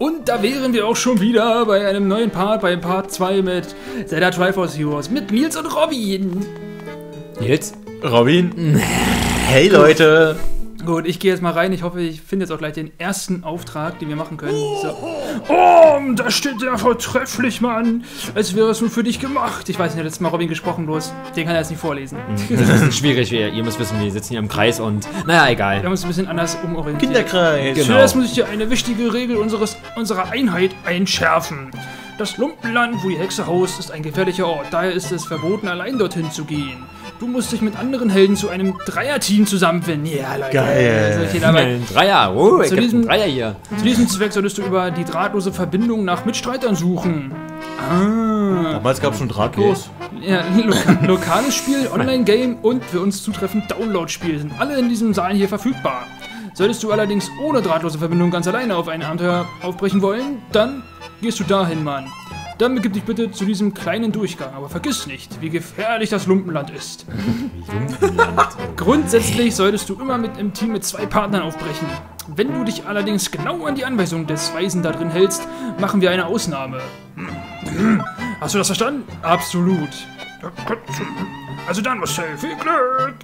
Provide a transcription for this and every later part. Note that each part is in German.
Und da wären wir auch schon wieder bei einem neuen Part, bei Part 2 mit Zelda Triforce Heroes, mit Nils und Robin. Nils? Robin? Hey Leute! Gut, ich gehe jetzt mal rein. Ich hoffe, ich finde jetzt auch gleich den ersten Auftrag, den wir machen können. So. Oh, da steht der vortrefflich, Mann. Als wäre es nur für dich gemacht. Ich weiß nicht, letztes Mal Robin gesprochen, bloß den kann er jetzt nicht vorlesen. Das ist schwierig, ihr, ihr müsst wissen, wir sitzen hier im Kreis und. Naja, Wir egal. haben uns ein bisschen anders umorientiert. Kinderkreis! Genau. Zuerst muss ich dir eine wichtige Regel unseres, unserer Einheit einschärfen. Das Lumpenland, wo die Hexe haust, ist ein gefährlicher Ort. Daher ist es verboten, allein dorthin zu gehen. Du musst dich mit anderen Helden zu einem Dreierteam zusammenfinden. Ja, Leute. Geil. Okay, Ein Dreier. Oh, Zu diesem- Dreier hier. zu diesem Zweck solltest du über die drahtlose Verbindung nach Mitstreitern suchen. Ah. Damals gab es schon drahtlos. Ja, lo lokales Spiel, Online-Game und für uns zutreffend Download-Spiel sind alle in diesem Saal hier verfügbar. Solltest du allerdings ohne drahtlose Verbindung ganz alleine auf ein Abenteuer aufbrechen wollen, dann gehst du dahin, Mann. Dann begib dich bitte zu diesem kleinen Durchgang, aber vergiss nicht, wie gefährlich das Lumpenland ist. Grundsätzlich solltest du immer mit im Team mit zwei Partnern aufbrechen. Wenn du dich allerdings genau an die Anweisung des Weisen da drin hältst, machen wir eine Ausnahme. Hast du das verstanden? Absolut. Also dann, Marcel, viel Glück!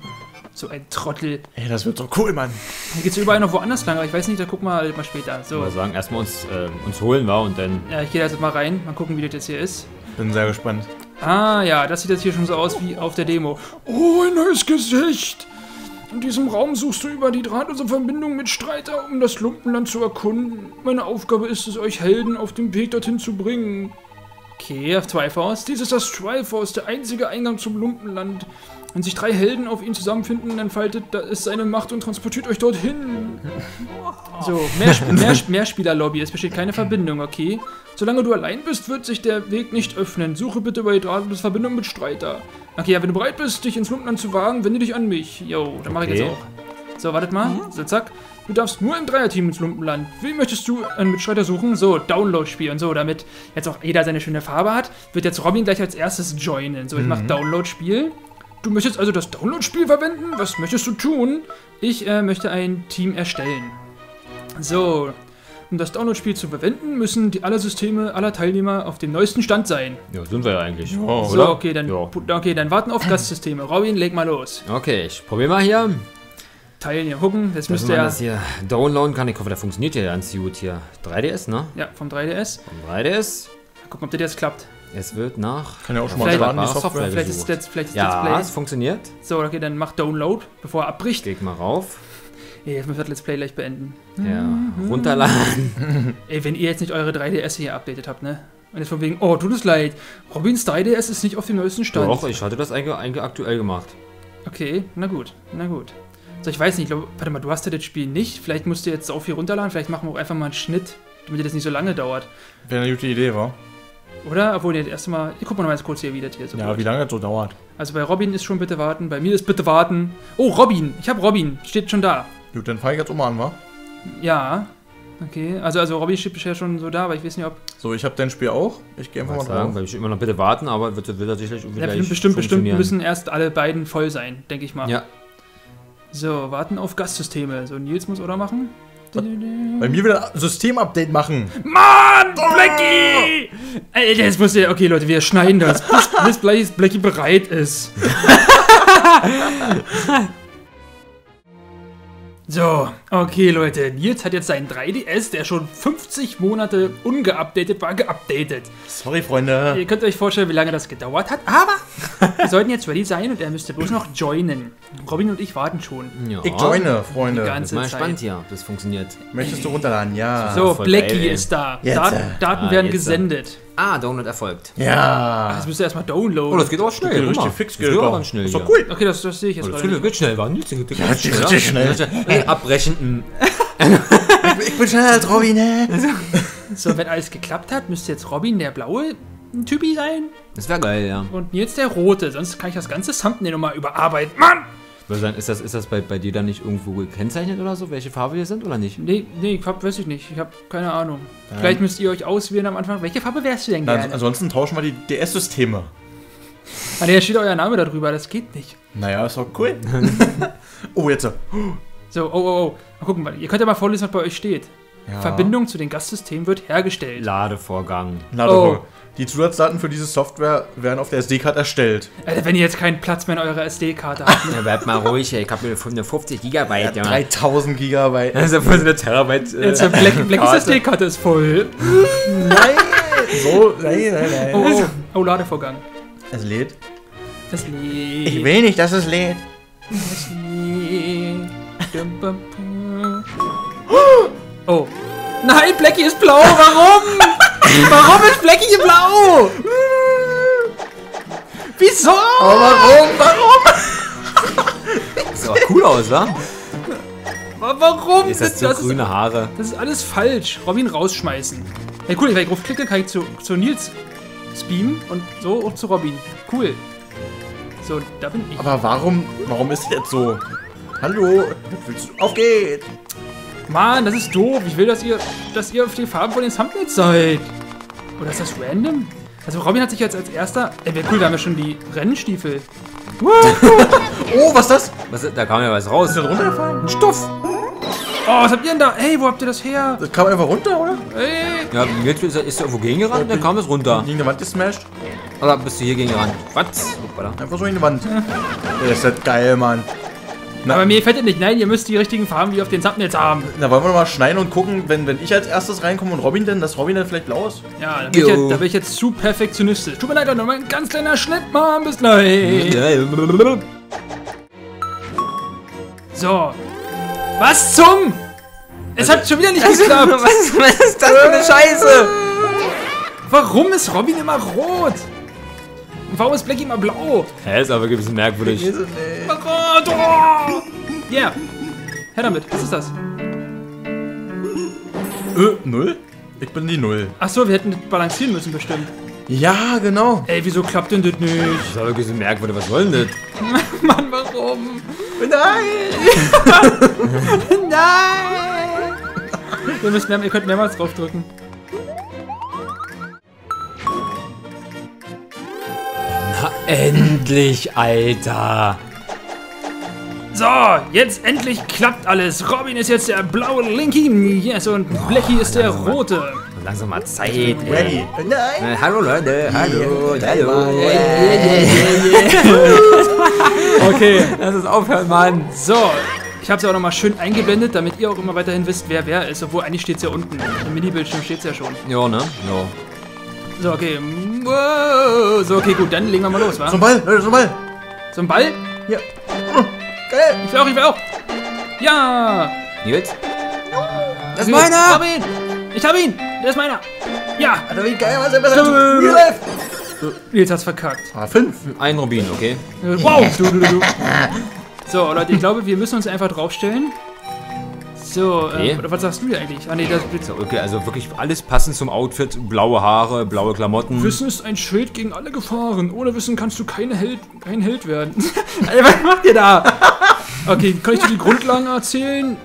So ein Trottel. Ey, das wird so cool, Mann. Hier geht's überall noch woanders lang, aber ich weiß nicht, da guck mal, mal später. So, Wir sagen erstmal uns, äh, uns holen wir und dann. ja, ich gehe da jetzt mal rein, mal gucken, wie das jetzt hier ist. Bin sehr gespannt. Ah, ja, das sieht jetzt hier schon so aus wie auf der Demo. Oh, ein neues Gesicht! In diesem Raum suchst du über die drahtlose Verbindung mit Streiter, um das Lumpenland zu erkunden. Meine Aufgabe ist es, euch Helden auf dem Weg dorthin zu bringen. Okay, auf Triforce. Dies ist das Triforce, der einzige Eingang zum Lumpenland. Wenn sich drei Helden auf ihn zusammenfinden, entfaltet da ist seine Macht und transportiert euch dorthin. So, mehr, Sp- mehr, Sp- Mehrspielerlobby, es besteht keine Verbindung, okay? Solange du allein bist, wird sich der Weg nicht öffnen. Suche bitte bei drahtlose Verbindung mit Streiter. Okay, ja, wenn du bereit bist, dich ins Lumpenland zu wagen, wende dich an mich. Jo, dann mache ich Okay. jetzt auch. So, wartet mal. So, zack. Du darfst nur im Dreierteam ins Lumpenland. Wen möchtest du einen Mitstreiter suchen? So, Download-Spiel und so, damit jetzt auch jeder seine schöne Farbe hat, wird jetzt Robin gleich als erstes joinen. So, ich mach Download-Spiel. Du möchtest also das Download-Spiel verwenden? Was möchtest du tun? Ich äh, möchte ein Team erstellen. So, um das Download-Spiel zu verwenden, müssen die, alle Systeme aller Teilnehmer auf dem neuesten Stand sein. Ja, sind wir ja eigentlich. Oh, So, oder? okay, dann, Ja. okay, dann warten auf Gastsysteme. Robin, leg mal los. Okay, ich probier mal hier. Teilnehmer, gucken, das müsste ja, das hier downloaden kann. Ich hoffe, der funktioniert ja ganz gut hier. 3DS, ne? ja vom 3DS. Vom 3DS. Gucken, ob das jetzt klappt. Es wird nach. Kann ja auch schon mal starten, die Software. Software. Vielleicht ist jetzt, vielleicht ist Ja, Let's es funktioniert. So, okay, dann mach Download, bevor er abbricht. Geh mal rauf. Ey, jetzt müssen wir das Let's Play gleich beenden. Ja, Mhm. runterladen. Ey, wenn ihr jetzt nicht eure 3DS hier updatet habt, ne? Und jetzt von wegen, oh, tut es leid. Robins 3DS ist nicht auf dem neuesten Stand. Doch, ich hatte das eigentlich, eigentlich aktuell gemacht. Okay, na gut, na gut. So, ich weiß nicht, ich glaube, warte mal, du hast ja das Spiel nicht. Vielleicht musst du jetzt auch viel runterladen. Vielleicht machen wir auch einfach mal einen Schnitt, damit das nicht so lange dauert. Wäre eine gute Idee, wa? Oder? Obwohl, jetzt erstmal. Ich guck mal noch mal ganz kurz hier, wie das hier so Ja, wird. wie lange das so dauert. Also bei Robin ist schon bitte warten, bei mir ist bitte warten. Oh, Robin! Ich habe Robin, steht schon da. Gut, dann fange ich jetzt auch mal an, wa? Ja. Okay, also, also Robin steht bisher schon so da, aber ich weiß nicht, ob. So, ich habe dein Spiel auch. Ich gehe einfach Mal sagen, drauf. weil ich immer noch bitte warten, aber wird, wird er sicherlich irgendwie Ja, gleich bestimmt, bestimmt müssen erst alle beiden voll sein, denke ich mal. Ja, So, warten auf Gastsysteme. So, Nils muss oder machen. Bei mir wieder ein Systemupdate machen. Mann! Blackie! Alter, jetzt muss ja. Okay, Leute, wir schneiden das. Bis, Blackie bereit ist. So, okay, Leute. Nils hat jetzt seinen 3DS, der schon 50 Monate ungeupdatet war, geupdatet. Sorry, Freunde. Ihr könnt euch vorstellen, wie lange das gedauert hat, aber wir sollten jetzt ready sein und er müsste bloß noch joinen. Robin und ich warten schon. ja. Ich joine, Die Freunde. ganze Bin mal Zeit. gespannt hier, ob das funktioniert. Möchtest du runterladen? Ja. So, voll Blackie geil, ist da. Jetzt, Daten. Daten Ah, werden jetzt, gesendet. Ah, Download erfolgt. Ja. Das müsst ihr erstmal downloaden. Oh, das geht auch schnell. geht guck richtig fix, das geht auch ganz schnell. Ist doch cool. Okay, das, das sehe ich jetzt Oh, das gerade geht, geht schnell, war Nils, geht Ja, ganz geht richtig schnell. Ey, abbrechen. Ich bin schneller als Robin, ne? So, wenn alles geklappt hat, müsste jetzt Robin der blaue Typi sein Das wäre geil, ja. und Nils der rote. Sonst kann ich das ganze Thumbnail nochmal überarbeiten. Mann! Würde sagen, ist das, ist das bei, bei dir dann nicht irgendwo gekennzeichnet oder so, welche Farbe wir sind oder nicht? Nee, nee, ich hab, weiß ich nicht. Ich habe keine Ahnung. Vielleicht müsst ihr euch auswählen am Anfang. Welche Farbe wärst du denn Na, gerne? ansonsten tauschen wir die DS-Systeme. Ah, nee, da steht euer Name darüber. Das geht nicht. Naja, ist doch cool. oh, jetzt. So, oh, oh, oh. Mal gucken, mal. ihr könnt ja mal vorlesen, was bei euch steht. Ja. Verbindung zu den Gastsystemen wird hergestellt. Ladevorgang. Ladung. Oh. Die Zusatzdaten für diese Software werden auf der SD-Karte erstellt. Alter, wenn ihr jetzt keinen Platz mehr in eurer SD-Karte habt. Ja, bleibt mal ruhig, ey. ich habe mir eine 50 Gigabyte. Ja, 3000 Gigabyte. Das ist ja voll so eine Terabyte. Äh, Jetzt Black, Blackys Karte. SD-Karte ist voll. Nein! So, nein, nein, nein. Oh, oh, oh Ladevorgang. Es lädt. Das Ich Lied. will nicht, dass es lädt. Das Lied. Oh. Nein, Blackie ist blau. Warum? Warum ist Blackie blau? Wieso? Aber warum? Warum? Sieht aber cool aus, wa? Warum? Ist das so das, ist, grüne Haare? das ist alles falsch. Robin rausschmeißen. Hey, cool, wenn ich drauf klicke, kann ich zu, zu Nils beamen und so auch zu Robin. Cool. So, da bin ich. Aber warum, warum ist jetzt so? Hallo? Willst du- Auf geht's! Mann, das ist doof. Ich will, dass ihr, dass ihr auf die Farben von den Thumbnails seid. Oder ist das random? Also Robin hat sich jetzt als erster... Ey, wäre cool, da haben wir schon die Rennstiefel. Oh, was ist das? Was, da kam ja was raus. Ist das runtergefallen? Stoff. Oh, was habt ihr denn da? Ey, wo habt ihr das her? Das kam einfach runter, oder? Ey. Ja, jetzt ist er ist irgendwo gegengerannt, dann kam es runter. Gegen die Wand gesmashed? Oder bist du hier gegengerannt? Was? Einfach so gegen die Wand. Ey, ist das geil, Mann. Aber mir gefällt das nicht. Nein, ihr müsst die richtigen Farben wie auf den Thumbnails haben. Na, wollen wir mal schneiden und gucken, wenn, wenn ich als erstes reinkomme und Robin denn, dass Robin dann vielleicht blau ist? Ja, da bin, ich jetzt, da bin ich jetzt zu perfektionistisch. Tut mir leid, noch mal ein ganz kleiner Schnitt, Mann. Bis gleich. So. Was zum? Es hat schon wieder nicht geklappt. was, was ist das für eine Scheiße? Warum ist Robin immer rot? Und warum ist Blackie immer blau? Hä, ist aber wirklich ein bisschen merkwürdig. Rot! Oh! Yeah. Her damit. Was ist das? Äh, null? Ich bin die Null. Achso, wir hätten das balancieren müssen bestimmt. Ja, genau. Ey, wieso klappt denn das nicht? Das ist aber wirklich so merkwürdig. Was soll denn das? Mann, warum? Nein! Nein! Wir müssen mehr, ihr könnt mehrmals draufdrücken. Na, endlich, Alter. So, jetzt endlich klappt alles. Robin ist jetzt der blaue Linky. Yes, und Blackie ist der rote. Langsam mal Zeit. ey. Ready. Nein! Äh, hallo Leute, hallo, hallo. Okay, Lass es aufhören, Mann. so. Ich habe es auch nochmal schön eingeblendet, damit ihr auch immer weiterhin wisst, wer wer ist. Obwohl, eigentlich steht es ja unten. Im Mini-Bildschirm steht es ja schon. Ja, ne? Ja. So, okay. Wow. So, okay, gut, dann legen wir mal los, wa? Zum Ball, Leute, zum Ball! So ein Ball? Ja. Geil! Ich will auch, ich will auch. Ja! Nils? Das ist meiner! Robin! Ich hab ihn! Der ist meiner! Ja! Alter, wie geil war es besser Real Life! Nils hat's verkackt. Ah, fünf. Ein Rubin, okay? Wow! Du, du, du. So, Leute, ich glaube, wir müssen uns einfach draufstellen. So, Okay. ähm, was sagst du hier eigentlich? Ah, nee, das So, okay, also wirklich alles passend zum Outfit. Blaue Haare, blaue Klamotten. Wissen ist ein Schild gegen alle Gefahren. Ohne Wissen kannst du keine Held, kein Held werden. Alter, was macht ihr da? Okay, kann ich dir die Grundlagen erzählen?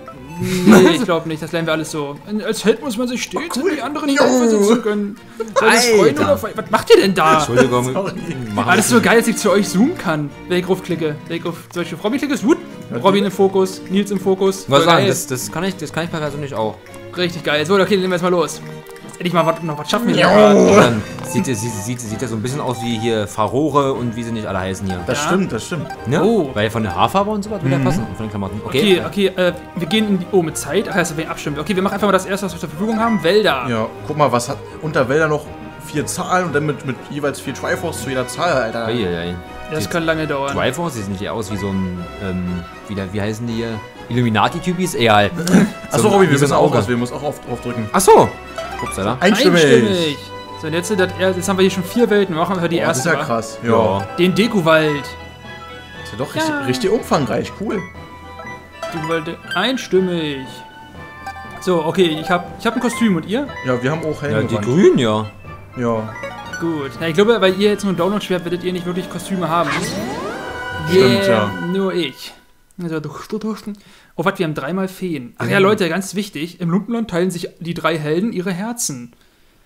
Nee, ich glaube nicht. Das lernen wir alles so. Als Held muss man sich stets in die anderen hineinversetzen können. Sei es Alter. Freunde oder Feind. Was macht ihr denn da? Entschuldigung. Machen Ah, so geil, dass ich zu euch zoomen kann. Wenn ich draufklicke. Wenn ich auf solche Robin klicke, ist gut. Robin im Fokus, Nils im Fokus. Was sagen, das, das kann ich, das kann ich persönlich auch. Richtig geil. So, okay, dann nehmen wir jetzt mal los. Jetzt endlich mal was, noch was schaffen wir Ja. sieht, sieht, sieht, sieht ja so ein bisschen aus wie hier Farore und wie sie nicht alle heißen hier. Das Ja. stimmt, das stimmt. Ne? Oh. Weil von der Haarfarbe und so was wieder passen und von den Klamotten. Okay. Okay, okay, äh, wir gehen in die. Oh, mit Zeit. Ach, also, wen abstimmen. Okay, wir machen einfach mal das erste, was wir zur Verfügung haben: Wälder. Ja, guck mal, was hat unter Wälder noch vier Zahlen und dann mit, mit jeweils vier Triforce zu jeder Zahl, Alter. Eieiei. Das kann lange dauern. Triforce, die sehen nicht aus wie so ein, ähm, wie, der, wie heißen die hier? Illuminati-Typis? Egal. Achso, So, Robby, wir müssen auch was, wir müssen auch auf, draufdrücken. Achso. Ups, da. Einstimmig. So, und jetzt, das, jetzt haben wir hier schon vier Welten. Wir machen wir die Boah, das ist erste. ja krass. Ja. Ja. Den Dekuwald. Ist ja doch richtig, Ja. richtig umfangreich, cool. Dekuwald einstimmig. So, okay, ich hab, ich hab ein Kostüm und ihr? Ja, wir haben auch Ja, Helme. die grünen, ja. Ja. Gut. Na, ich glaube, weil ihr jetzt nur einen Download schwert, werdet ihr nicht wirklich Kostüme haben. Stimmt, ja. Nur ich. Also, Oh, was, wir haben dreimal Feen. Ach ja, Leute, ganz wichtig. Im Lumpenland teilen sich die drei Helden ihre Herzen.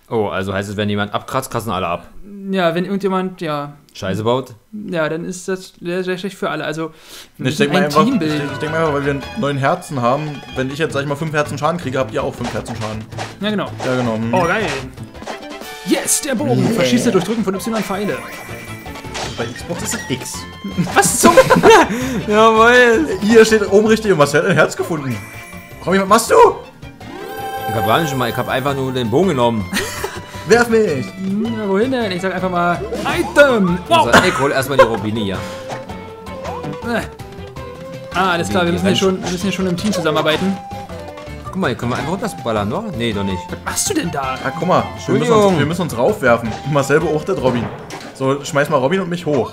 Oh, also heißt es, wenn jemand abkratzt, kratzen alle ab. Ja, wenn irgendjemand, ja, Scheiße baut. ja, dann ist das sehr, sehr schlecht für alle. Also, wir Ich denke mal ein einfach, ich ich denk mal einfach, weil wir neun Herzen haben, wenn ich jetzt, sag ich mal, fünf Herzen Schaden kriege, habt ihr auch fünf Herzen Schaden. Ja, genau. Ja, genau. hm. Oh, geil. Yes, der Bogen. Verschießt er durch Drücken von Y Pfeile. Bei Xbox ist es X. Was zum... Jawohl. Hier steht oben richtig, Marcel hat ein Herz gefunden. Robin, was machst du? Ich hab gar nicht mal, ich hab einfach nur den Bogen genommen. Werf mich! Na, wohin denn? Ich sag einfach mal Item. Wow. Also, ey, hol erstmal die Robine hier. Äh. Ah, alles klar, wir müssen, hier schon, wir müssen hier schon im Team zusammenarbeiten. Guck mal, hier können wir einfach runterballern, noch? Nee, doch nicht. Was machst du denn da? Ah, guck mal, wir müssen, uns, wir müssen uns raufwerfen. Marcel beobachtet Robin. So, schmeiß mal Robin und mich hoch.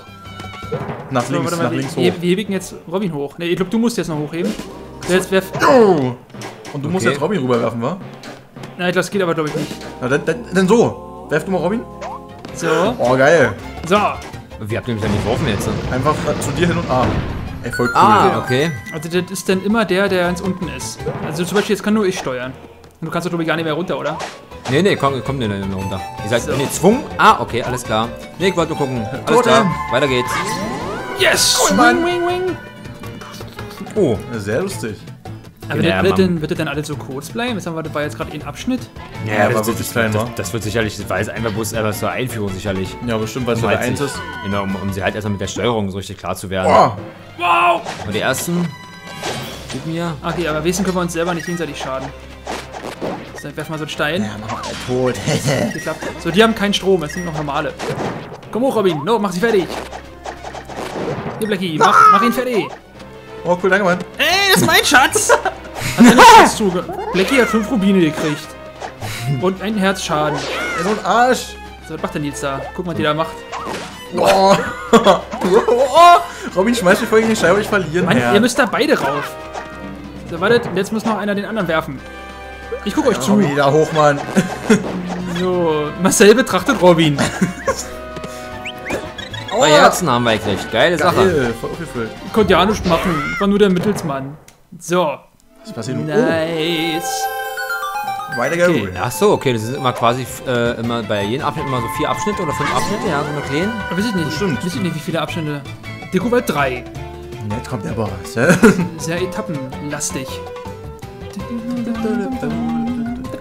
Nach So, links, warte mal, nach wir, links hoch. wir heben jetzt Robin hoch. Ne, ich glaube, du musst jetzt noch hochheben. Jetzt, wer, Oh. Und du musst Okay. jetzt Robin rüberwerfen, wa? nein, das geht aber, glaube ich, nicht. Na, dann, dann, dann so. Werf du mal Robin. So, Oh, geil. so. Wie habt ihr mich denn geworfen jetzt? Einfach zu dir hin und A. Ey, voll cool. Ah, okay. Also, das ist dann immer der, der ganz unten ist. Also, zum Beispiel, jetzt kann nur ich steuern. Und du kannst doch, glaube ich, gar nicht mehr runter, oder? Nee, nee, komm, komm nee, nee, nee, runter. Ihr seid So. nee, gezwungen? Ah, okay, alles klar. Nee, ich wollte nur gucken. Alles Totem. klar, weiter geht's. Yes! Cool, wing, wing, wing. Oh, Sehr lustig. Aber Ja, wird, denn, wird das dann alles so kurz bleiben? Jetzt haben wir, das war jetzt gerade ein Abschnitt. Ja, war wirklich klein, das, das wird sicherlich, das war jetzt einfach bloß etwas zur Einführung sicherlich. Ja, bestimmt, weil es Um, halt 1 sich- ist. Genau, um, um sie halt erstmal mit der Steuerung so richtig klar zu werden. Oh, Wow! Und die ersten. Gib mir. Okay, aber Wesen können wir uns selber nicht gegenseitig schaden. So, werfen wir so einen Stein. tot. Geklappt. So, die haben keinen Strom, das sind noch normale. Komm hoch, Robin. No, mach sie fertig. Hier, Blackie, mach, mach ihn fertig. oh, cool, danke, Mann. Ey, das ist mein Schatz! Hat er nicht Schatz zuge... Blackie hat fünf Rubine gekriegt. Und ein Herzschaden. Ey, so ein Arsch. So, was macht denn jetzt da? Guck mal, was die da macht. Oh. Robin schmeißt mich voll gegen die Scheibe und ich verliere. Mann, Ja. ihr müsst da beide rauf. So, wartet, jetzt muss noch einer den anderen werfen. Ich guck euch zu. Robin, da hoch, Mann. So, Marcel betrachtet Robin. Zwei Herzen haben wir gekriegt. Geile Sache. Geil, voll aufgefüllt. Konnte ja nichts machen. Ich war nur der Mittelsmann. So, Was passiert nun? nice. Oh, weiter geht's. Okay. Ach so, okay, das sind immer quasi äh, immer bei jedem Abschnitt immer so vier Abschnitte oder fünf Abschnitte, ja, so eine kleinen. Weiß ich nicht. Bestimmt. Weiß ich nicht, wie viele Abstände. Dekowald 3. Jetzt kommt der Boss. Sehr etappenlastig.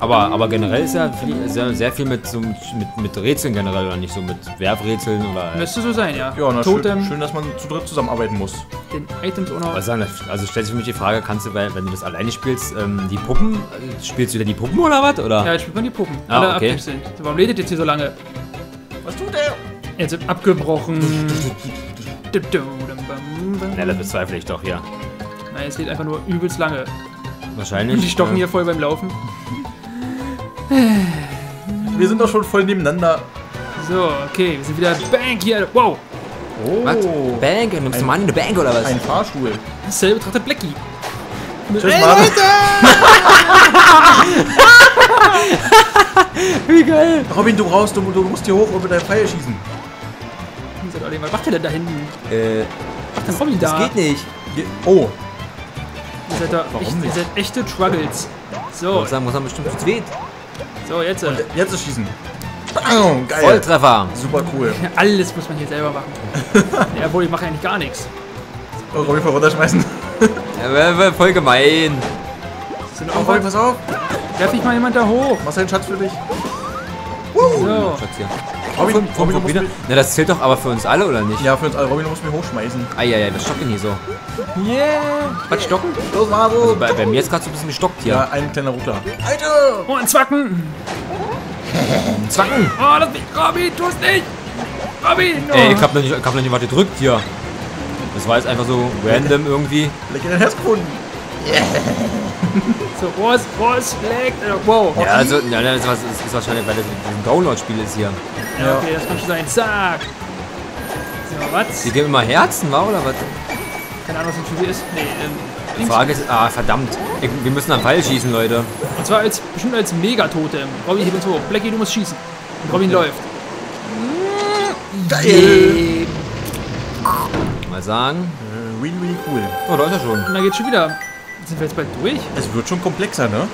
Aber, aber generell ist ja viel, sehr, sehr viel mit, so, mit, mit Rätseln generell oder nicht so mit Werfrätseln oder. Müsste so sein, ja. Ja, na, Totem, schön, schön, dass man zu dritt zusammenarbeiten muss. den Items auch noch. Was sagen, also stellt sich für mich die Frage, kannst du, weil, wenn du das alleine spielst, ähm, die Puppen, äh, spielst du wieder die Puppen oder was? Oder? Ja, jetzt spielt man die Puppen. Ah, Alle okay. abwechselnd. Warum redet jetzt hier so lange? Was tut der? Jetzt wird abgebrochen. Ja, das bezweifle ich doch, ja. Nein, es geht einfach nur übelst lange. Wahrscheinlich. Die stocken äh, hier voll beim Laufen. Wir sind doch schon voll nebeneinander. So, okay, wir sind wieder Bank hier. Wow, Oh. Was? Bank? Nimmst du mal eine Bank oder was? Ein Fahrstuhl. dasselbe betrachtet Blackie. Tschüss, Mann. Wie geil! Robin, du brauchst, du, du musst hier hoch und mit deinem Pfeil schießen. Was macht ihr denn da hinten? Äh, Macht denn Robin das da? geht nicht. Ge- Oh. Ihr seid, da Warum echt, ihr nicht? seid echte Struggles. So, Muss sagen, muss man bestimmt zu zweit. So, jetzt. Äh, Jetzt ist Schießen. Bam, geil. Volltreffer. Super cool. alles muss man hier selber machen. ja, obwohl, ich mache eigentlich gar nichts. Oh, Robin voll runterschmeißen. Ja, voll gemein. So, Oh, Robin, pass auf. werf ich mal jemand da hoch. Was ein Schatz für dich. So. Schatz hier. Robin, Fünf, Robin, musst Rubine. mich, Na, das zählt doch aber für uns alle, oder nicht? ja, für uns alle. Robin, du musst mich hochschmeißen. Eieiei, das stockt hier so. Yeah. Was stocken? Los, Maru. Bei, bei mir ist gerade so ein bisschen gestockt hier. Ja, ein kleiner Ruckler. Alter! Oh, ein Zwacken. Zwacken! Oh, das nicht. Robin, tu es nicht. Robin. Oh. Ey, ich hab noch nicht, ich hab noch nicht was gedrückt hier. Das war jetzt einfach so random irgendwie. Leck in dein Herz gefunden. So, was, was, leg. Äh, wow. Ja, also, ja, das ist wahrscheinlich, weil das ein Download-Spiel ist hier. Ja, okay, das kann schon sein. Zack. So, was? Die geben immer Herzen, war oder was? Keine Ahnung, was das für sie ist. Nee, ähm, Die. Frage ist, ah, verdammt. Ich, wir müssen am Pfeil schießen, Leute. Und zwar als, bestimmt als Megatotem. Robin, heb uns hoch. Blackie, du musst schießen. Und Robin läuft. Geil! Mal sagen. Äh, really, really cool. Oh, da ist er schon. Und dann geht's schon wieder. Sind wir jetzt bald durch? Es wird schon komplexer, ne?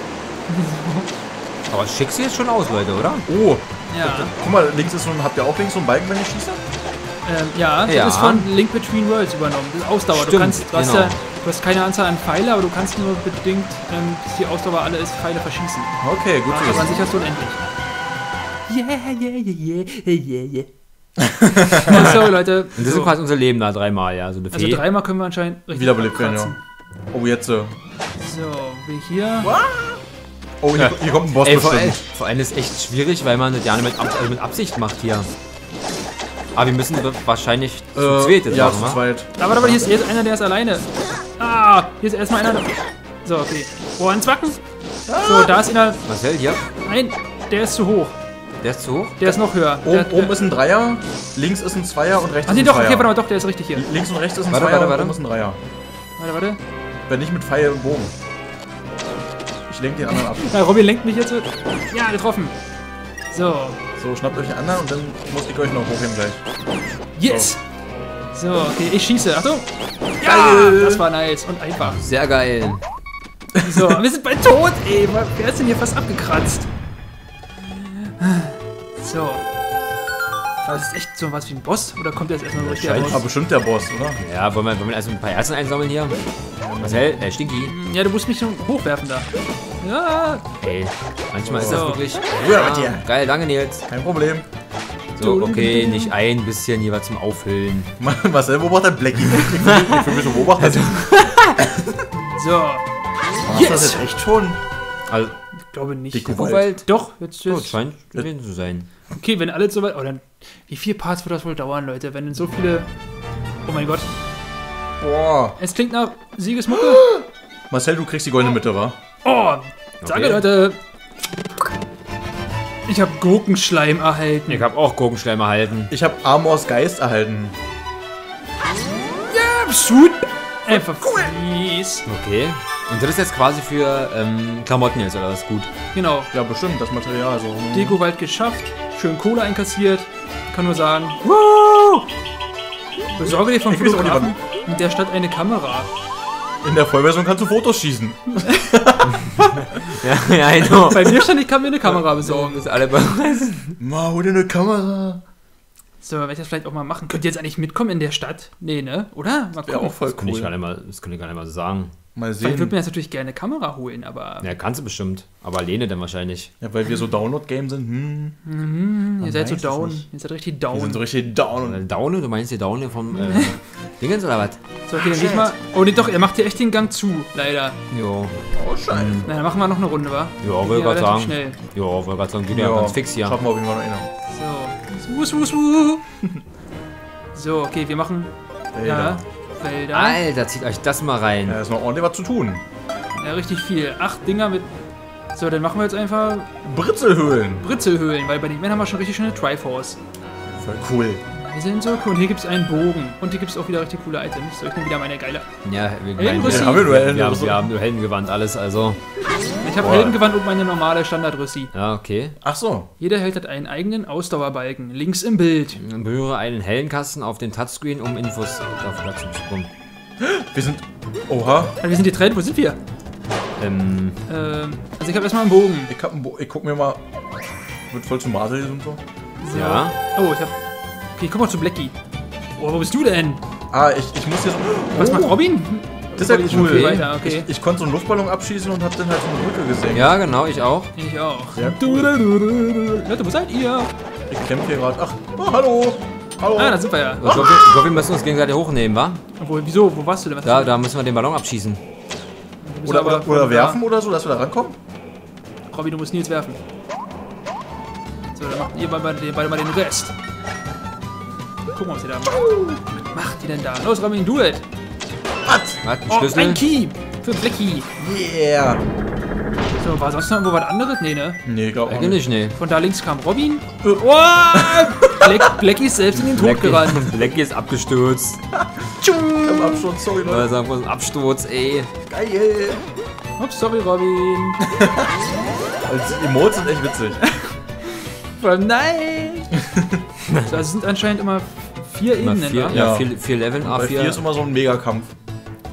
Aber schick sieht jetzt schon aus, Leute, oder? Oh, Ja, guck mal, links ist so ein, habt ihr auch links so einen Balken, wenn ich schieße? ähm, ja, Ja. das ist von Link Between Worlds übernommen. Das ist Ausdauer. du, Stimmt, kannst, du, hast genau. ja, du hast keine Anzahl an Pfeile, aber du kannst nur bedingt, ähm, bis die Ausdauer alle ist, Pfeile verschießen. Okay, gut zu Aber an wissen. sich hast du unendlich. Yeah, yeah, yeah, yeah, yeah, yeah. so, Leute. Und das so. ist quasi unser Leben da dreimal, ja. So eine Also dreimal können wir anscheinend richtig Wiederbelebt werden, ja. Oh, jetzt. äh, So, wie hier. Oh, hier, hier kommt ein Boss Ey, vor, allem- bestimmt. vor allem ist echt schwierig, weil man das ja nicht mit, also mit Absicht macht hier. Aber wir müssen wahrscheinlich zu Äh, zweit jetzt ja, machen, zu zweit. Aber warte mal, hier ist, hier ist einer, der ist alleine. Ah, hier ist erstmal einer. So, okay. Ohren zwacken. So, da ist einer. Marcel, hier? Nein, der ist zu hoch. Der ist zu hoch? Der ist noch höher. Oben, der, oben ist ein Dreier, links ist ein Zweier und rechts Ach ist nee, ein doch, Zweier. okay, warte mal, doch, der ist richtig hier. Links und rechts ist ein Warte, Zweier warte, und warte. oben ist ein Dreier. Warte, warte. Wenn nicht mit Pfeil und Bogen. Ich lenke den anderen ab. Na, Robin lenkt mich jetzt. Ja, getroffen. So, So, schnappt euch den anderen und dann muss ich euch noch hochheben gleich. yes. So, okay, ich schieße. Achtung. Ja, das war nice und einfach. Sehr geil. So, wir sind bald tot, ey. Wer ist denn hier fast abgekratzt? So. Das ist echt so was wie ein Boss? Oder kommt jetzt erstmal so richtig Wahrscheinlich. Aber raus? bestimmt der Boss, oder? Ja, wollen wir, wollen wir also ein paar Herzen einsammeln hier? Marcel, äh, Stinky. Ja, du musst mich schon hochwerfen da. Ja, Ey, manchmal ist das wirklich... Ja, dir. geil, danke Nils. Kein Problem. So, okay, nicht ein bisschen hier was zum Auffüllen. Marcel beobachtet Blackie. Ich fühl mich so beobachtet. so. Machst Yes! das jetzt echt schon? Also, Ich glaube nicht. Deko- Kuhwald? Doch, jetzt, Oh, jetzt. scheint gewesen zu sein. Okay, wenn alles soweit. Oh, dann. Wie viele Parts wird das wohl dauern, Leute? Wenn so viele. Oh mein Gott. Boah. Es klingt nach Siegesmucke. Marcel, du kriegst die goldene Mitte, wa? Oh, danke, Okay. Leute. Ich habe Gurkenschleim erhalten. Ich habe auch Gurkenschleim erhalten. Ich habe Amors Geist erhalten. Absolut. Einfach fies. Okay. Und das ist jetzt quasi für ähm, Klamotten jetzt, oder was? Gut. Genau. Ja, bestimmt, das Material. So. Deko-Wald geschafft. Schön Kohle einkassiert. Kann nur sagen. Woo! Besorge dir vom Ich Flughafen in der Stadt eine Kamera. In der Vollversion kannst du Fotos schießen. Ja, ja, I know. Bei mir stand, ich kann mir eine Kamera besorgen. Das ist alle bereit. Ma, hol dir eine Kamera. So, werde ich das vielleicht auch mal machen. Könnt ihr jetzt eigentlich mitkommen in der Stadt? Nee, ne? Oder? Mal Ja, gucken. auch voll Das könnte ich gar cool. nicht mal, das könnte ich gar nicht mal so sagen. Mal Ich würde sehen. mir jetzt natürlich gerne eine Kamera holen, aber Ja, kannst du bestimmt. Aber Lene dann wahrscheinlich. Ja, weil wir so Download-Game sind. Hm, ihr seid so down. Ihr seid richtig wir down. sind so richtig down. Äh, Daune? Du meinst die Daune vom äh, Dingens oder was? So, okay, dann geh ich mal. Oh, nee, doch, er macht hier echt den Gang zu, leider. Jo. Oh, scheiße. Na, dann machen wir noch eine Runde, wa? Ja, wollte gerade sagen. schnell. Ja, wollte gerade sagen, geht ja, ganz fix hier. Schaffen wir auf jeden Fall noch eine. So. So, okay, wir machen. Ja. Da. Felder. Alter, zieht euch das mal rein. Ja, ist noch ordentlich was zu tun. Ja, richtig viel. Acht Dinger mit. So, dann machen wir jetzt einfach Britzelhöhlen. Britzelhöhlen, weil bei den Männern haben wir schon richtig schöne Triforce. Voll cool. Die sind so cool. Und hier gibt es einen Bogen. Und hier gibt es auch wieder richtig coole Items. So, ich nehme wieder meine geile. Ja, wir, Hey, wir, wir, haben wir nur Helden- wir, haben, wir haben nur Heldengewand, alles, also. Ich habe. Heldengewand und meine normale Standard-Rüssi. Ja, okay. Ach so. Jeder Held hat einen eigenen Ausdauerbalken. Links im Bild. Berühre einen hellen Kasten auf den Touchscreen, um Infos auf Platz zu bekommen. Wir sind. Oha. Also wir sind getrennt. Wo sind wir? Ähm, Ähm, also ich habe erstmal einen Bogen. Ich, hab ein Bo ich guck mir mal. Wird voll zu Martel und so. So. Ja. Oh, ich hab. Okay, komm mal zu Blackie. Oh, wo bist du denn? Ah, ich, ich muss hier so. Was macht Robin? Das ist ja cool. Weiter, okay. Ich, ich konnte so einen Luftballon abschießen und hab dann halt so eine Brücke gesehen. ja, genau, ich auch. Ich auch. Sehr Leute, wo seid ihr? Ich kämpfe hier gerade. Ach, oh, hallo. Hallo. Ah, da sind wir ja. Ich glaube, ich glaub, wir müssen uns gegenseitig hochnehmen, wa? Wo, wieso? Wo warst du denn? Was Da, da müssen wir den Ballon abschießen. Oder, oder, oder da. werfen oder so, dass wir da rankommen? Robin, du musst Nils werfen. So, dann macht ihr beide mal den Rest. Gucken wir, was ihr da macht. Was macht ihr denn da? Los, Robin, do it. Was? Ein Oh, Schlüssel. ein Key. Für Blackie. Yeah. So, war sonst noch irgendwo was anderes? Nee, ne? Nee, glaub Eigentlich nicht. Von da links kam Robin. Äh. Oh! Black, Blackie ist selbst in den Tod gerannt. Blackie ist abgestürzt. Im Absturz, sorry, Leute. Oder sagen wir Absturz, ey. Geil. Ups, sorry, Robin. Die Emotes sind echt witzig. Allem, nein! also es sind anscheinend immer vier Immer Ebenen, vier, ja, Ja. vier, vier Leveln, Bei 4 ist A4. immer so ein Megakampf.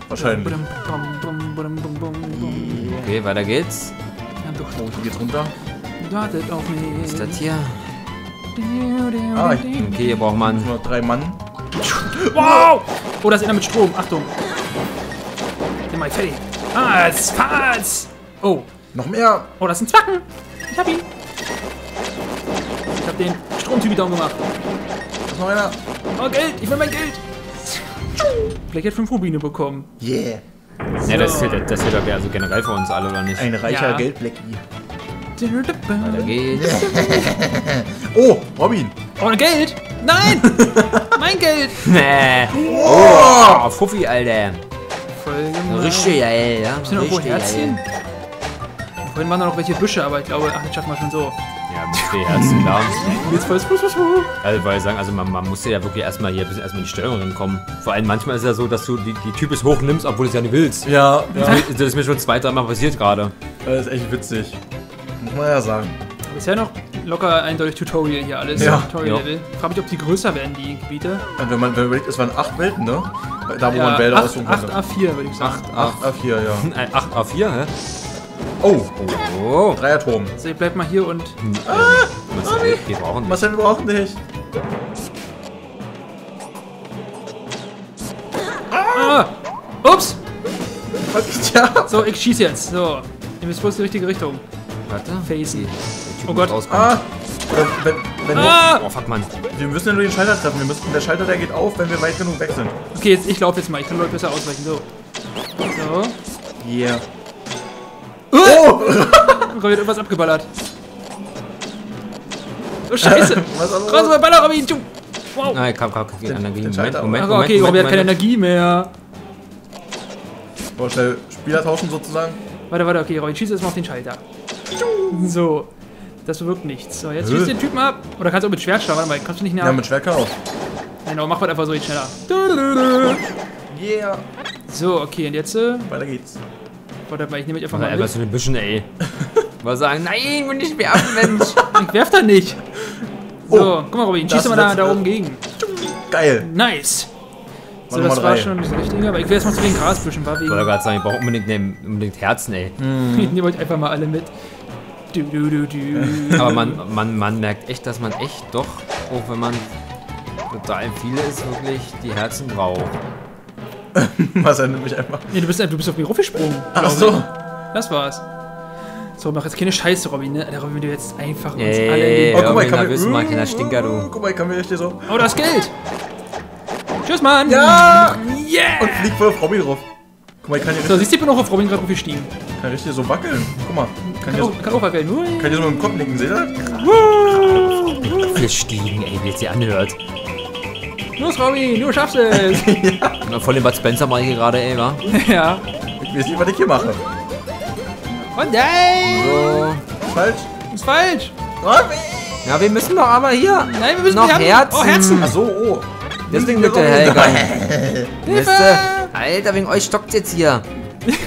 Wahrscheinlich. Okay, weiter geht's. Ja, doch. Oh, hier geht's runter. wartet auf mich. Was ist das hier? Ah, ich Okay, hier braucht man. nur noch drei Mann. Wow! Oh, da ist einer mit Strom. Achtung. Den mach ich fertig. Fahrz, fahrz! Oh. Noch mehr. Oh, das sind Zwacken. Ich hab ihn. Ich hab den Stromtyp down gemacht. Ist noch einer. Oh, Geld. Ich will mein Geld. Vielleicht hat fünf Rubine bekommen. Yeah. Ne, das ist das ist ja also generell für uns alle, oder nicht? Ein reicher Ja. Geldblackie. Da geht's. Oh, Robin. Oh, ein Geld. Nein. mein Geld. Nee. Oh, Fuffi, Alter. Voll gemein. Richtig geil, ja. Sind irgendwo Richtig Herzchen? geil. Vorhin waren da noch welche Büsche, aber ich glaube, ach, das schaffen wir schon so. Ja, mit vier Herzen, klar. Jetzt voll Also, weil ich sagen, also man, man musste ja wirklich erstmal hier ein bisschen erstmal in die Stellung rankommen. Vor allem manchmal ist es ja so, dass du die, die Types hochnimmst, obwohl du es ja nicht willst. Ja, ja. Das ist mir schon zwei, dreimal passiert gerade. Das ist echt witzig. Muss man ja sagen. Bisher noch locker eindeutig Tutorial hier alles. Ja. Tutorial-Level. Frag mich, ob die größer werden, die Gebiete. Und wenn man, wenn man überlegt, es waren acht Welten, ne? Da, wo Ja, man Wälder 8, aussuchen 8 konnte. A4, würde ich sagen. 8 A4, ja. Ein 8 A4, hä? Oh, Oh. Dreierturm. So, ihr bleibt mal hier und. Was, wir brauchen nicht. Was denn überhaupt nicht? Ah! Ups! Ja. So, ich schieße jetzt. So. Ihr müsst bloß in die richtige Richtung. Warte. Typ Oh Gott. Ah. Wenn, wenn Ah! Oh, fuck, Mann. Wir müssen ja nur den Schalter treffen. Wir müssen, der Schalter, der geht auf, wenn wir weit genug weg sind. Okay, jetzt, ich laufe jetzt mal. Ich kann Leute besser ausweichen. So. So. Yeah. Oh! Robin wird irgendwas abgeballert. Oh, Scheiße! Was auch Raus, mein Baller, Robin! Wow! Nein, komm, komm, komm, Den- Energie. den Moment, Schalter. Moment, Ach, Moment, okay, Robin Moment, hat keine Moment. Energie mehr. So, schnell Spieler tauschen sozusagen. Warte, warte, okay, Robin, schieß erstmal auf den Schalter. So. Das bewirkt nichts. So, jetzt schießt den Typen ab. Oder kannst du auch mit Schwert schlagen. Warte mal, kommst du nicht näher? Ja, mit Schwerker auch. genau, mach mal einfach so jetzt schneller. Yeah. So, okay, und jetzt. Äh, Weiter geht's. Warte mal, ich nehme mich einfach mal einfach mit. so ein bisschen, ey. Mal sagen, nein, und nicht werfen, Mensch. Ich werf da nicht. So, Oh, guck mal, Robin, schieß mal da, da oben gegen. Geil. Nice. So, das war schon das Richtige, aber ich will erstmal zu den Grasbüschen, war Ich wollte gerade sagen, ich brauche unbedingt, ne, unbedingt Herzen, ey. Ich nehme euch einfach mal alle mit. Du, du, du, du. Aber man, man, man merkt echt, dass man echt doch, auch wenn man total viele ist, wirklich die Herzen braucht. Was er nimmt mich einfach. Nee, du bist, du bist auf mich raufgesprungen. Ach so. Das war's. So, mach jetzt keine Scheiße, Robin, ne? Alter, Robin, wenn du jetzt einfach uns alle in ey, den... Oh, guck mal, ich Robin, kann mir. mal ein kleiner Stinker, du. Guck mal, ich kann mir richtig so. Oh, das Geld! Tschüss, Mann! Ja! Yeah! Und fliegt voll auf Robby drauf. Guck mal, ich kann hier So, siehst du, ich bin auch auf Robin gerade gestiegen. kann richtig so wackeln. Guck mal. Kann hier, so, Kann, kann auch wackeln. Kann hier so mit dem Kopf nicken, seht ihr das? Gestiegen, ey, wie es sich anhört. Los, Robin, du schaffst es! Na, Voll den Bud Spencer mal hier gerade, ey, wa? ja. Ich weiß nicht, was ich hier mache. Oh nein! So. Falsch. Ist falsch! Robby! Ja, wir müssen doch aber hier. Nein, wir müssen noch wir haben- Herzen. Oh, Herzen! Ach so, oh. Deswegen bitte, Helga. Robby. Wisst Alter, wegen euch stockt's jetzt hier. Ich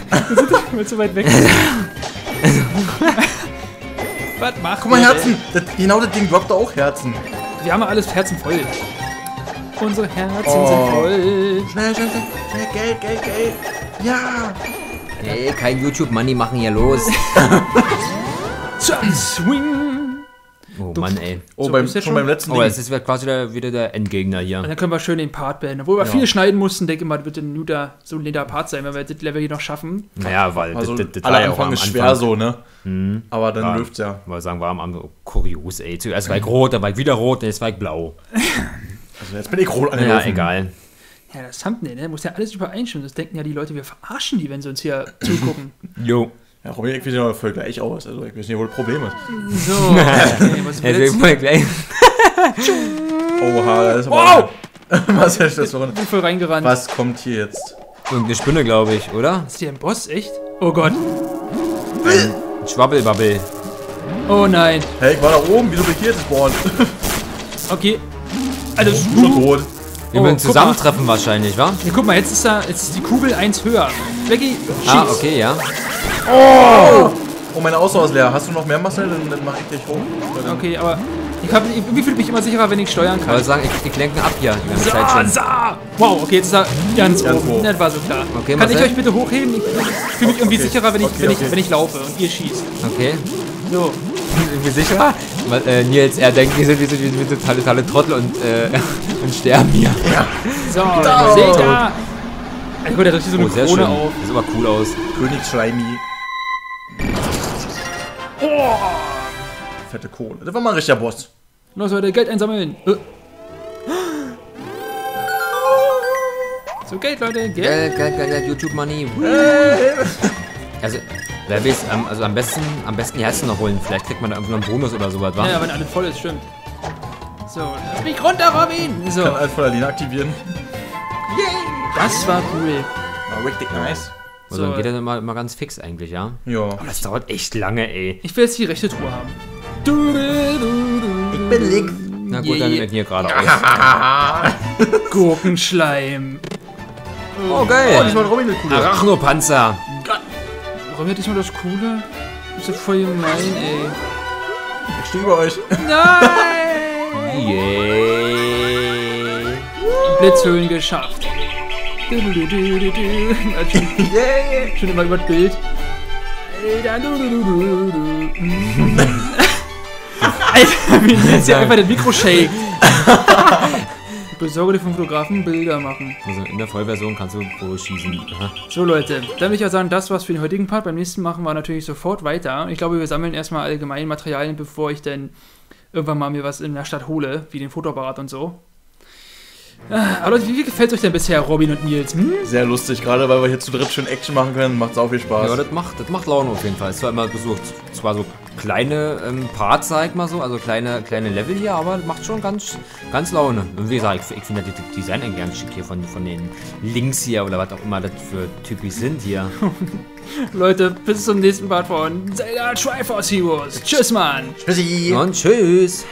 bin zu weit weg. Was macht Guck mal, Herzen. Das, genau das Ding droppt da auch Herzen. Wir haben alles Herzen voll. Unsere Herzen Oh. sind voll. Schnell, schnell, schnell. Schnell, Geld, Geld, Geld. Ja. Ey, kein YouTube-Money machen hier los. Swing! Oh Mann, ey. Oh, So, beim, schon schon- beim letzten Oh, jetzt ist quasi der, wieder der Endgegner hier. Und dann können wir schön den Part beenden. Obwohl wir Ja. viel schneiden mussten, denke ich mal, wird ein guter, solider Part sein, wenn wir das Level hier noch schaffen. Naja, weil Also, das, das, das aller war ja auch Anfang ist schwer Anfang. so, ne? Aber dann Ja. läuft's ja. Mal sagen, war am Anfang kurios, ey. Zuerst war ich rot, dann war ich wieder rot, jetzt war ich blau. Also jetzt bin ich rot Ja, angelaufen. egal. Ja, das Thumbnail, ne? Muss ja alles übereinstimmen. Das denken ja die Leute, wir verarschen die, wenn sie uns hier zugucken. Jo. Ja, Robby, ich sehe ja voll gleich aus. Also ich weiß nicht, wo das Problem ist. So. Okay, was Jetzt willst ich gleich. Oha, da ist Wow! aber... Was ist das für. Ich bin voll reingerannt. Was kommt hier jetzt? Irgendeine Spinne, glaube ich, oder? Ist hier ein Boss, echt? Oh Gott. Ein Schwabbelbabbel. Oh nein. Hey, ich war da oben. Wieso bin ich hier jetzt gespawnt? Okay. Also, Du bist tot. Wir Oh, müssen guck zusammentreffen wahrscheinlich, wa? Ja, guck mal, jetzt ist, da, jetzt ist die Kugel eins höher. Becky, schieß. Ah, okay, ja. Oh, meine Ausdauer ist leer. Hast du noch mehr Marcel? Dann, dann mach ich dich hoch. Okay, aber ich hab, irgendwie fühle ich mich immer sicherer, wenn ich steuern Ich kann. wollte sagen, ich, ich lenke ab hier die ganze Zeit schon. Wow, okay, jetzt ist er ganz, Ganz oben. hoch. Das war so klar. Okay, kann ich Marcel? euch bitte hochheben? Ich fühle mich irgendwie Okay, sicherer, wenn ich, okay, wenn, okay. ich, wenn ich laufe und ihr schießt. Okay. So, Irgendwie sicher? Weil, äh, Nils, er denkt, wir sind, wir sind, wir sind totale, totale Trottel und, äh, und sterben hier. so, Genau. seht da. Ey, Guck, der richtig so eine Oh, sehr Krone schön. auf. Das sieht aber cool aus. König Schleimi. Fette Kohle. Das war mal ein richtiger Boss. Los, Leute, Geld einsammeln. Äh. So, Geld, Leute, Geld. Geld, Geld, Geld, Geld, YouTube Money. Also, wer weiß, am- also am besten, am besten die Herzen noch holen. Vielleicht kriegt man da irgendwo noch einen Bonus oder sowas, wa? Ja, wenn alles voll ist, stimmt. So, lass mich runter, Robin. So, Kann alles von Alina aktivieren. das war cool. War richtig nice. Also So. dann geht das immer, immer ganz fix eigentlich, ja? Ja. Aber das dauert echt lange, ey. Ich will jetzt die rechte Truhe haben. Du, du, du, du. Ich bin links. Na gut, dann Yeah. mit hier geradeaus. Gurkenschleim. Oh, Oh, geil. diesmal Robin eine coole. Arachnopanzer. Robin hat diesmal das Coole. Das ist ja voll gemein, ey. Ich stehe über euch. Nein! Yay. Blitzhöhlen geschafft. Du, du, du, du, du, du. Also schon, Yeah. schon immer über das Bild. Alter, wie jetzt hier einfach das Mikro shake. Besorge dir vom Fotografen Bilder machen. Also in der Vollversion kannst du pro schießen. Aha. So Leute, dann will ich ja sagen, das war's für den heutigen Part. Beim nächsten machen wir natürlich sofort weiter. Ich glaube, wir sammeln erstmal allgemein Materialien, bevor ich dann irgendwann mal mir was in der Stadt hole, wie den Fotoapparat und so. Ah, Aber Leute, wie gefällt euch denn bisher Robin und Nils? Hm? Sehr lustig, gerade weil wir hier zu dritt schön Action machen können. Macht sau viel Spaß. Ja, das macht, das macht Laune auf jeden Fall. Es war immer so, zwar so kleine ähm, Parts, sag ich mal so, also kleine, kleine Level hier, aber das macht schon ganz, ganz Laune. Und wie gesagt, ich, ich finde das Design eigentlich ganz schick hier von, von den Links hier oder was auch immer das für Typis sind hier. Leute, bis zum nächsten Part von Zelda Triforce Heroes. Tschüss, Mann! Tschüssi. Und tschüss!